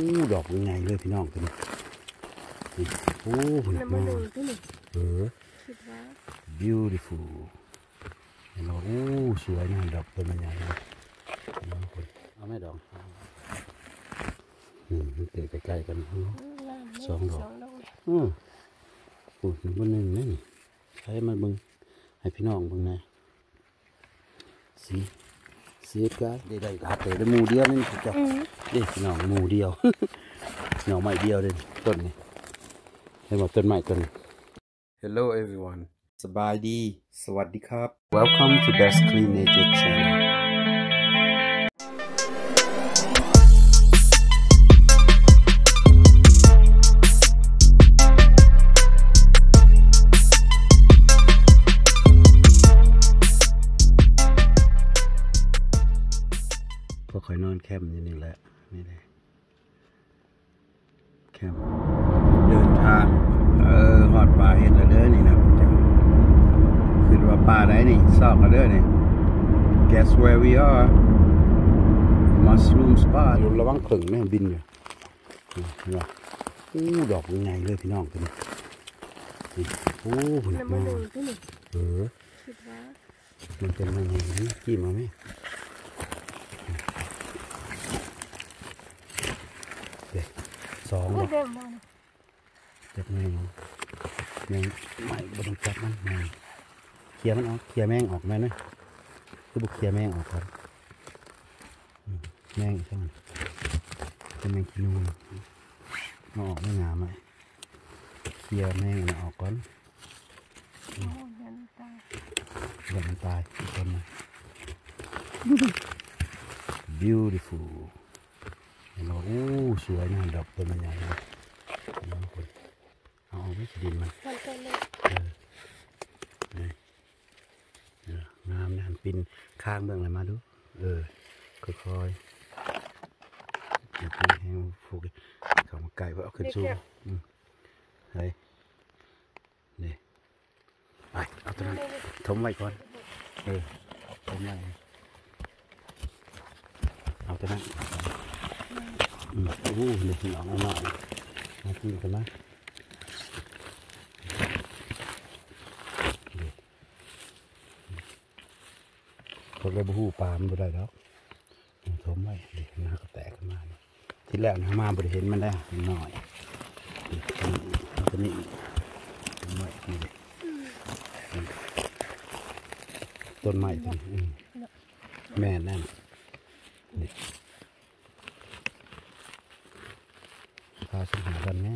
อู้ดอกยังไงเลยพี่น้องตัวนี้นี่โอ้หุ่นน้ำมันมาหนึ่งที่หนึ่งเออคิดว่า beautiful เห็นไหมอู้สวยนะดอกเป็นมันใหญ่นะเอาคนเอาไหม่ดอกอืมมันเกิดใกล้ๆกันอืมสองดอกสองดอกเลยอือโอ้ยมันหนึ่งนี่นี่ใช้มันเบิ่งให้พี่น้องเบิ่งนะสี สีกาได้ได้ลาเตะได้หมูเดียวนี่จ้ะอืมเด็พี่น้องหมูเดียวหน่อไม้เดียวเลยต้นนี้เห็นบอกต้นไม้ต้น Hello everyone สบายดี สวัสดีครับ Welcome to Best Clean Nature Channel ป่าไหนนี่ซอกแล้วเด้อนี่ Guess where we are Mushroom Spot ระวังผึ่งแม่งบินอยู่นี่เห็นปะอู้ดอกยังไงเลยพี่น้องตัวนี้นี่โอ้หุ่นน้ำมันมาหนึ่งที่หนึ่งเออคิดว่ามันเป็นยังไงนี่จิ้มมาไหมเด็กสองโอ้ดยอกเดิมมาจับแมงแมงไม่บไดจับมันแมง เคลียร์มันออกเคลียร์แมงออกไหมนะคือบุกเคลียร์แมงออกก่อนอืมแมงใช่ไหมเป็นแมงกินูนมาออกไม่งามไหมเคลียร์แมงอันนั้นออกก่อนโอ้ยยันตายอย่ามันตายทุกคนนะ beautiful เห็นไหมโอ้สวยนะดอกต้นมันใหญ่นะเห็นไหมทุกคนเอาเอาไม่ดินมัน มันก็เลย เออนี่เอองามนะหัน ปินข้างเบื้องอะไรมาดู เออค่อยๆอย่าไปแห้งฟูกเขามาไก่เพื่อเอาขึ้นสูงอืมเฮ้ยนี่ไปเอาตัวนั้นทมไว้ก่อน เออทมไว้เอาตัวนั้นอืมโอ้โหนี่หนองหน่อยมากินกันนะเขาเลยบหูปลามันบ่ได้แล้วทมไว้ดิมันก็แตกขึ้นมาที่แรกนะมาบริเห็นมันได้หน่อยตัวนี้ไม้นี่ต้นไม้ต้นแม่นนั่นนี่พาสังหากันแน่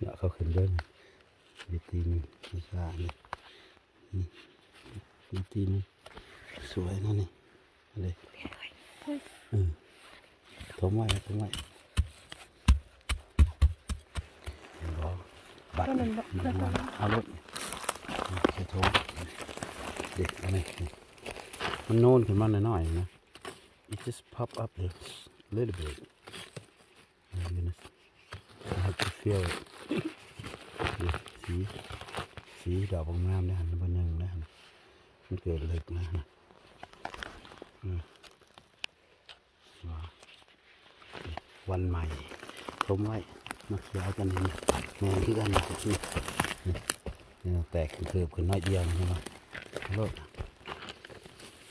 เนาะเขาขึ้นเรื่องดิตีนดิซ่านี่ นี่ ทีนึงสวยนะนี่อะไรอืมถมไว้นะถมไว้เดี๋ยวรอบัตรมันมาเอารถใส่โถเด็กอันนี้นี่มันโน่นขึ้นมาหน่อยๆนะ it just pop up a little bit oh my goodness I have to feel it ดูสีสีดอกงามๆนะหันมาหนึ่งนะหันมัน เกิดเล็กนะวันใหม่ทมไว้มาเขียวกันนี่แมงที่กันนี่แตกเกือบขึ้นน้อยเดียวนี่ไหมโลด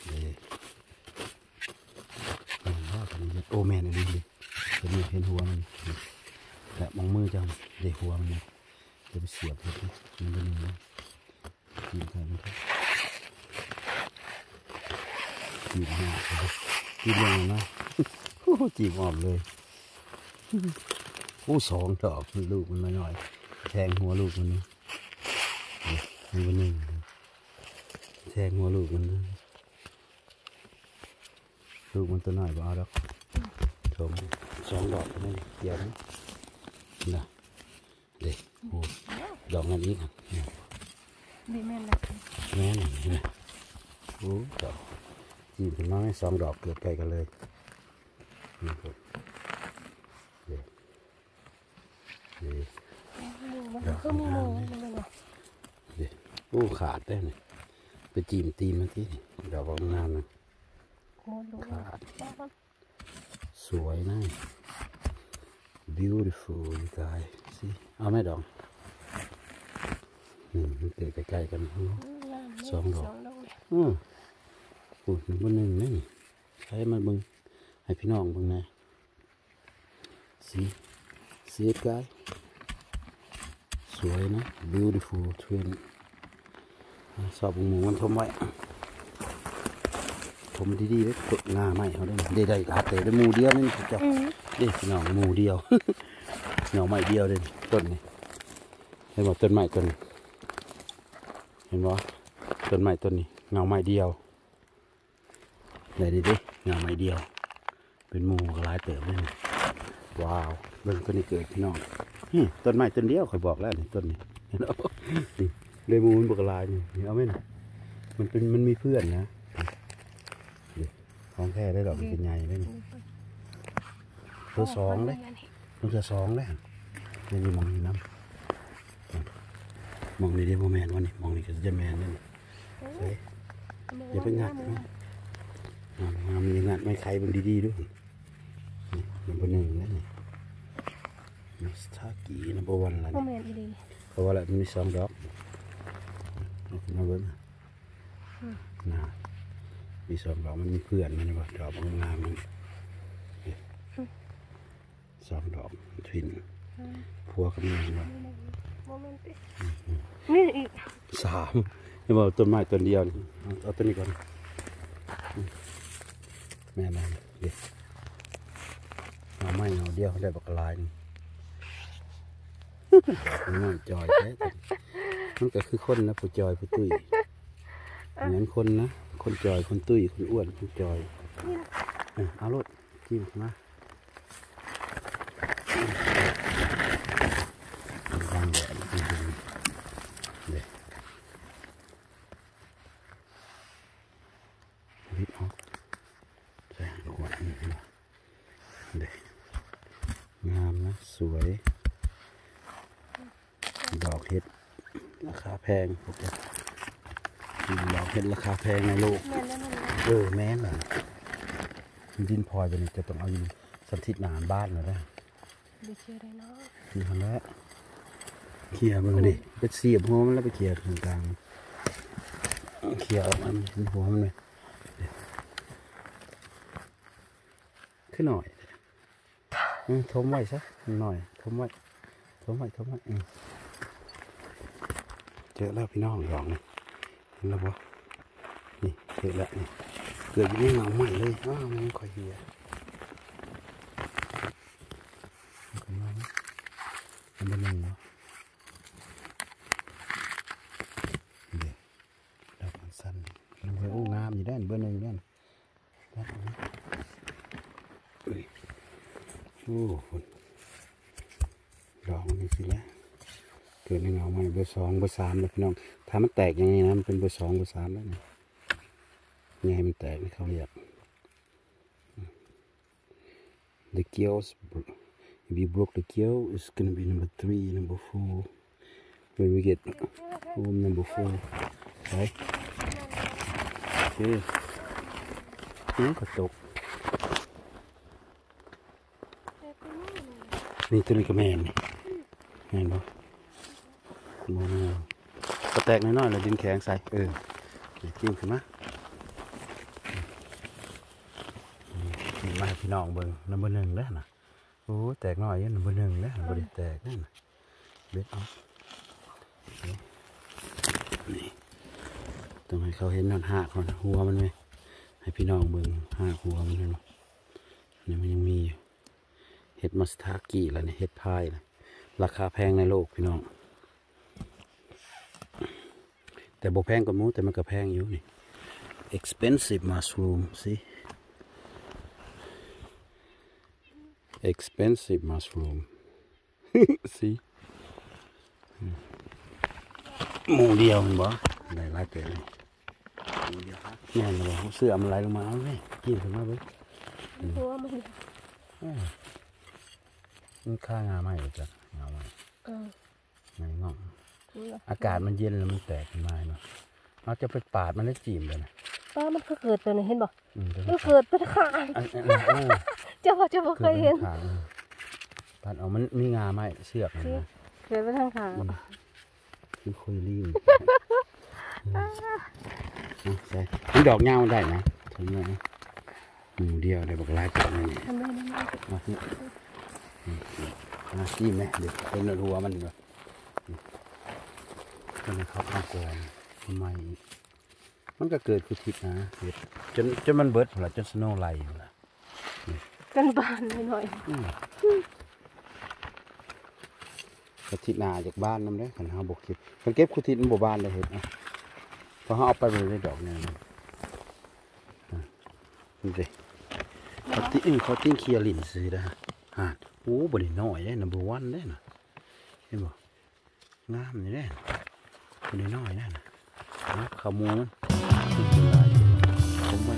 นี่นี่ว่ากันนี่โอแมนอันนี้ดิเห็นเห็นหัวมันแต่มองมือจังเดี๋ยวหัวมันจะไปเสียบเห็ดนะมันเป็นยังไงกินกันนะครับ จีบหน้าจีบยังไงนะโอ้โหจีบออกเลยโอ้สองดอกลูกมันมาหน่อยแทงหัวลูกมันนี่นี่มันหนึ่งแทงหัวลูกมันนะลูกมันตัวน้อยบ่เอาดอกชมสองดอกนี่เดียวนะนะเด็กโอ้ดอกนั้นอีกครับเนี่ยดีแม่นละแม่นี่นะโอ้ดอก จีบขึ้นมาให้สองดอกเกือบใกล้กันเลยนี่ครับเด็กเด็กมันก็มีมือมันเป็นไงเด็กโอ้ขาดได้เนี่ยไปจีมตีนมันที่นี่ดอกบางนานนะโอ้ดูขาดสวยนะ beautiful you guys see เอาไหมดองนี่มันเกิดใกล้ๆกันอืมสองดอกสองดอกเลยอืม โอ้ยมันบนหนึ่งนี่ใช้มาเบึงให้พี่น้องเบึงนะสีสีกายสวยนะ beautiful twin อ่าสอบหมูมันทมไว้ทมดีๆไว้กดงาไม่เขาได้ได้ได้หาเตะได้หมูเดียวนี่เจ้าอืมเด็พี่น้องหมูเดียวเหงาไม้เดียวเลยต้นนี้เห็นบ่ต้นไม้ต้นนี้เห็นบ่ต้นไม้ต้นนี้เงาไม้เดียว ไหนดิดิเงาไม้เดียว เป็นหมูกหลายเติบเลยนี่ว้าวเบิ่งต้นนี้เกิดพี่น้องนี่ต้นไม้ต้นเดียวคอยบอกแล้วนี่ต้นนี้เห็นบ่นี่เลยหมูมันบกลายนี่นี่เอาไหมนะมันเป็นมันมีเพื่อนนะของแท้ได้ดอกมันเป็นใหญ่เลยนี่ตัวสองเลยมันจะสองแล้วนี่นี่มองนี่น้ำมองนี่ด้โมแมนวันนี้มองนี่ก็จะแมนนี่เฮ้ยอย่าไปงัดนะ งามงามมีงัดไม่ใครมันดีๆด้วยนี่นับหนึ่งแล้วนี่มิสทากีนับวันละโมนี่เมนต์ดีเพราะว่าอะไรมันมีสองดอกเอาขึ้นมาเบิ้งนะมีสองดอกมันมีเพื่อนมันว่าดอกมันงามมันนี่สองดอกทวินพัวกับเมียมันว่าโมเมนต์ดินี่อีกสามนี่บอกต้นไม้ต้นเดียวนี่เอาเอาต้นนี้ก่อนอืม แม่แม่เด็กเอาไม้เอาเดียวได้บักลายนึงมันน้อยจอยแท้มันก็คือคนนะผู้จอยผู้ตุ้ยเหมือนคนนะ คนจอยคนตุ้ยคนอ้วนคนจอยเออเอารถจิ้มมาบางแดดจริงๆเด็กวิทย์ออกใส่ขวดนี่นะเด็กงามนะ สวย ดอกเห็ดราคาแพงพวกเนี้ยดอกเห็ดราคาแพงในโลกแม่นแล้วนั่นแหละเออแม่นเลยดินพลอยไปนี่จะต้องเอาอยู่สันทิศหนามบ้านเลยนะดีเชื่อได้เนาะนี่ทำแล้วเคลียร์มันดิไปเสียบหัวมันแล้วไปเคลียร์ตรงกลางเคลียร์ออกมันเห็นหัวมันเลยเดี๋ยวขึ้นหน่อยอืมทมไว้ซะหน่อยทมไว้ทมไว้ทมไว้อืม เจอแล้วพี่น้องดอกนี่เห็นแล้วปะนี่เจอแล้วนี่เกิดอยู่ในเงาใหม่เลยอ้าวมันคอยเหียเอาขึ้นมานะอันเบอร์หนึ่งเนาะเดี๋ยวดอกมันสั้นมันเบอร์โอ้งามอยู่ด้านเบอร์หนึ่งด้านด้านนี้อุ้ยโอ้ฝุ่นดอกมันนี่สิแล้ว เกิดในเงาใหม่เบอร์สองเบอร์สามเลยพี่น้องถ้ามันแตกย่างนี้นะมันเป็นเบอร์สองเบอร์สามแล้วเนี่ยยังไงมันแตกนี่เขาเรียก the gills bro- if you broke the gill it's gonna be number three number four when we get home number four right โอเคนี่กระตกนี่ตัวนี้ก็แมนนี่แมน มองก็แตกน้อยๆเลยดินแข็งใส่เออนี่จิ้มขึ้นมานี่มาพี่น้องเบิ่งนัมเบอร์หนึ่งแล้วนะโอ้แตกน้อยอยังนัมเบอร์หนึ่งแล้วบริแตกนั่นะเบ็ดเอานี่ต้องให้เขาเห็นนอนหักก่อนหัวมันไหมให้พี่น้องเบิ่งหักหัวมันเห็นบ่นี่มันยังมีอยู่เห็ดมัสทากิแล้วเนี่ยเห็ดพายนะราคาแพงในโลกพี่น้อง แต่บ่แพงกว่าหมูแต่มันก็แพงอยู่นี่ expensive mushroom see expensive mushroom see หมูเดียวเห็นบ่ได้หลายเต๋เลยหมูเดียวครับแม่นบ่เสื้อมันไหลลงมาเอาเลยกินขึ้นมาเบิ่งเพราะว่ามันมันค่างาไหมจ้ะงาไหม เออ ไม่งอก นี่ล่ะ อากาศมันเย็นแล้วมันแตกขึ้นมาเนาะเราจะไปปาดมันได้จีมเลยนะป้ามันก็เกิดตัวนี้เห็นบ่อืมเดี๋ยวมัมันนเกิดเป็นขาดอันอันอันโอ้เจ้าบ่เจ้าบ่เคยเห็น กิดไปทางออพันเอามันมีงาไหมเสือกนะสินะเคยไปทางขางอืม คือคุยรีมอืมเอาใส่นี่ดอกเงาได้นะถึงไหมหมูเดียวได้บอกหลายตัวนี่ทำได้ได้มาที่มาที่ไหมเดี๋ยวเป็นรัวมันดีกว่า ก็นะครับเอาก่อนทำไมอีกมันก็เกิดคือทิศนะเห็ดจนจนมันเบิดหละจนสโนว์ไลท์หละกันบานหน่อยอืมกระทิศนาจากบ้านนำได้ขันหาบกเก็บขันเก็บคุทิศมันบ่บ้านเลยเห็ดอะเพราะเขาเอาไปมันได้ดอกเนี่ยนะอะนี่สิเขาติ้งเขาติ้งเคลียร์ลิ้นซื้อได้ฮะฮะโอ้บริน้อยได้นัมเบอร์วันได้นะเห็นบ่งามนี่ได้ น้อยๆนั่นนะขโมยมันม่